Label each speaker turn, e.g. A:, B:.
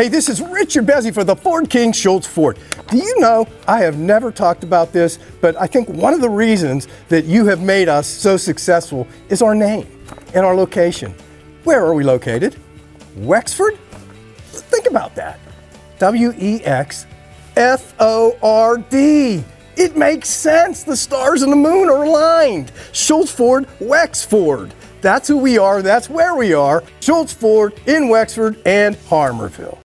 A: Hey, this is Richard Bazzy for the Ford King Shults Ford. Do you know, I have never talked about this, but I think one of the reasons that you have made us so successful is our name and our location. Where are we located? Wexford? Think about that. W E X F O R D. It makes sense. The stars and the moon are aligned. Shults Ford, Wexford. That's who we are. That's where we are. Shults Ford in Wexford and Harmarville.